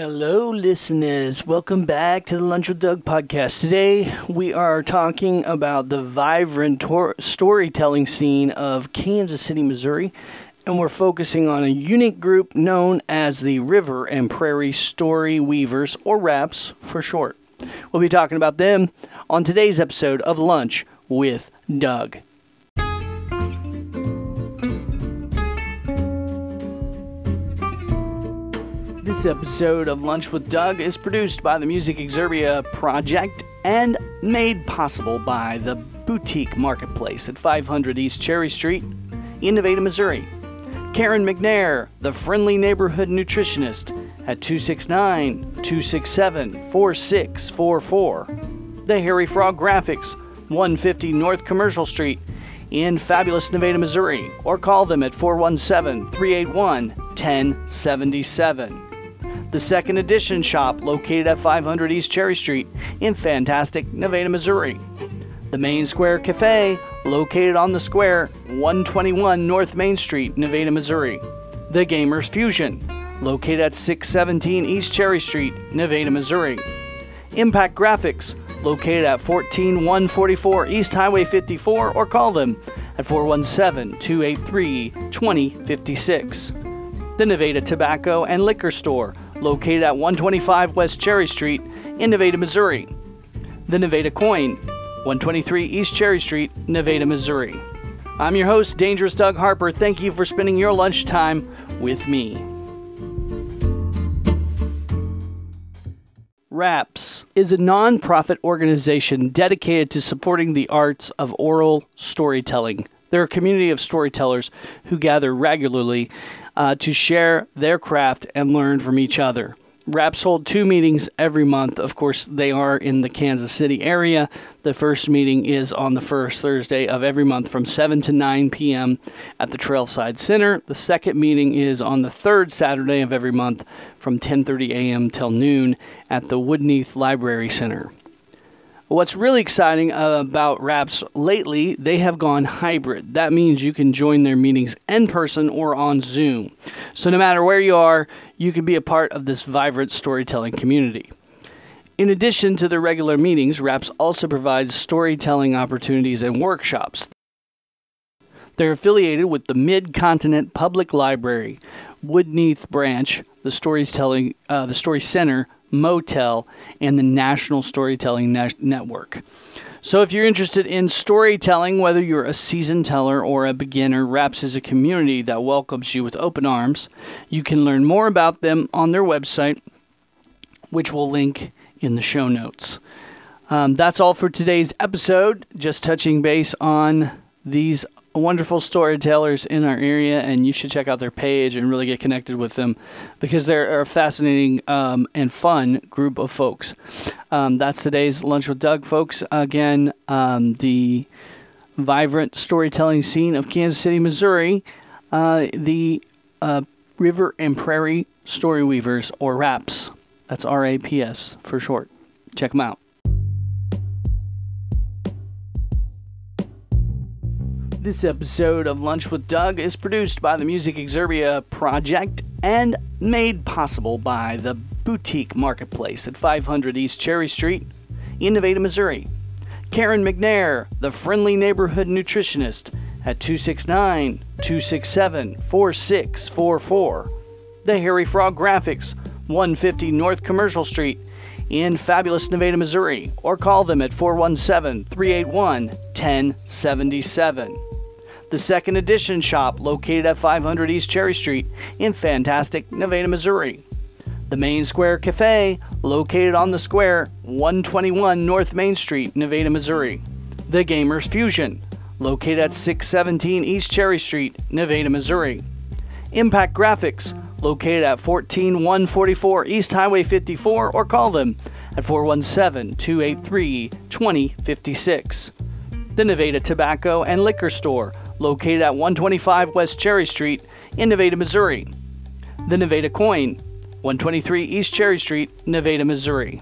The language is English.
Hello, listeners. Welcome back to the Lunch with Doug podcast. Today, we are talking about the vibrant tor- storytelling scene of Kansas City, Missouri, and we're focusing on a unique group known as the River and Prairie Story Weavers, or RAPs for short. We'll be talking about them on today's episode of Lunch with Doug. This episode of Lunch with Doug is produced by the Music Exerbia Project and made possible by the Boutique Marketplace at 500 East Cherry Street in Nevada, Missouri. Karen McNair, the friendly neighborhood nutritionist, at 269 267 4644. The Harry Frog Graphics, 150 North Commercial Street in fabulous Nevada, Missouri, or call them at 417 381 1077 the second edition shop located at 500 East Cherry Street in fantastic Nevada, Missouri. The Main Square Cafe, located on the square 121 North Main Street, Nevada, Missouri. The Gamers Fusion, located at 617 East Cherry Street, Nevada, Missouri. Impact Graphics, located at 14144 East Highway 54, or call them at 417 283 2056. The Nevada Tobacco and Liquor Store, located at 125 West Cherry Street in Nevada, Missouri. The Nevada Coin, 123 East Cherry Street, Nevada, Missouri. I'm your host, Dangerous Doug Harper. Thank you for spending your lunchtime with me. RAPS is a nonprofit organization dedicated to supporting the arts of oral storytelling. They're a community of storytellers who gather regularly uh, to share their craft and learn from each other. RAPS hold two meetings every month. Of course, they are in the Kansas City area. The first meeting is on the first Thursday of every month from 7 to 9 p.m. at the Trailside Center. The second meeting is on the third Saturday of every month from 10:30 a.m. till noon at the Woodneath Library Center. What's really exciting uh, about RAPS lately, they have gone hybrid. That means you can join their meetings in person or on Zoom. So, no matter where you are, you can be a part of this vibrant storytelling community. In addition to the regular meetings, RAPS also provides storytelling opportunities and workshops. They're affiliated with the Mid Continent Public Library, Woodneath Branch, the Storytelling, uh, the Story Center, Motel, and the National Storytelling ne- Network. So, if you're interested in storytelling, whether you're a seasoned teller or a beginner, RAPS is a community that welcomes you with open arms. You can learn more about them on their website, which we'll link in the show notes. Um, that's all for today's episode. Just touching base on these wonderful storytellers in our area, and you should check out their page and really get connected with them because they're a fascinating um, and fun group of folks. Um, that's today's Lunch with Doug, folks. Again, um, the vibrant storytelling scene of Kansas City, Missouri, uh, the uh, River and Prairie Story Weavers, or RAPS. That's R A P S for short. Check them out. This episode of Lunch with Doug is produced by the Music Exerbia Project and made possible by the Boutique Marketplace at 500 East Cherry Street in Nevada, Missouri. Karen McNair, the friendly neighborhood nutritionist, at 269 267 4644. The Harry Frog Graphics, 150 North Commercial Street in fabulous Nevada, Missouri, or call them at 417 381 1077 the second edition shop located at 500 East Cherry Street in fantastic Nevada, Missouri. The Main Square Cafe, located on the square 121 North Main Street, Nevada, Missouri. The Gamers Fusion, located at 617 East Cherry Street, Nevada, Missouri. Impact Graphics, located at 14144 East Highway 54, or call them at 417 283 2056. The Nevada Tobacco and Liquor Store, located at 125 West Cherry Street in Nevada, Missouri. The Nevada Coin, 123 East Cherry Street, Nevada, Missouri.